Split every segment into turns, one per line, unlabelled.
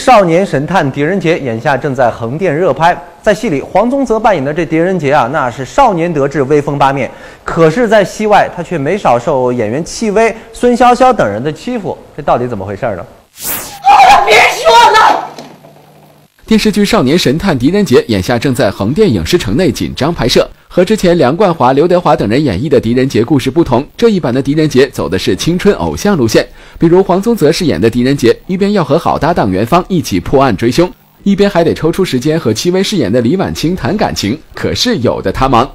少年神探狄仁杰》眼下正在横店热拍，在戏里，黄宗泽扮演的这狄仁杰啊，那是少年得志、威风八面，可是，在戏外他却没少受演员戚薇、孙潇潇等人的欺负，这到底怎么回事呢？
好了，别说了。
电视剧《少年神探狄仁杰》眼下正在横店影视城内紧张拍摄。和之前梁冠华、刘德华等人演绎的狄仁杰故事不同，这一版的狄仁杰走的是青春偶像路线。比如黄宗泽饰演的狄仁杰，一边要和好搭档元芳一起破案追凶，一边还得抽出时间和戚薇饰演的李婉清谈感情，可是有的他忙。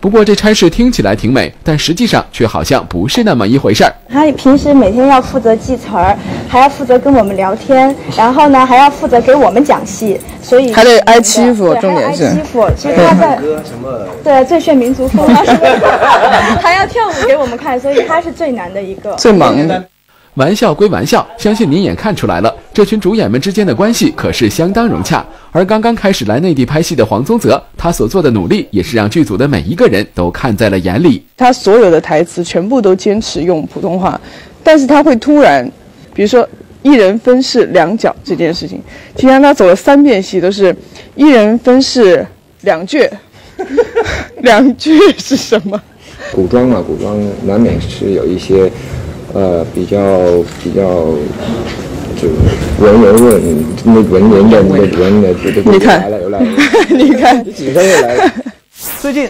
不过这差事听起来挺美，但实际上却好像不是那么一回事儿。
他平时每天要负责记词儿，还要负责跟我们聊天，然后呢还要负责给我们讲戏，所以
还得挨欺负，重点是
挨欺负。其实他在 对最炫民族风还要跳舞给我们看，所以他是最难的一个，
最忙的。
玩笑归玩笑，相信您也看出来了，这群主演们之间的关系可是相当融洽。而刚刚开始来内地拍戏的黄宗泽，他所做的努力也是让剧组的每一个人都看在了眼里。
他所有的台词全部都坚持用普通话，但是他会突然，比如说一人分饰两角这件事情，今天他走了三遍戏都是一人分饰两角，两句是什么？
古装嘛，古装难免是有一些。呃，比较比较，就文言文，那文言的那文的，
你看，
来了又来了，
你看，
几声又来了，
最近。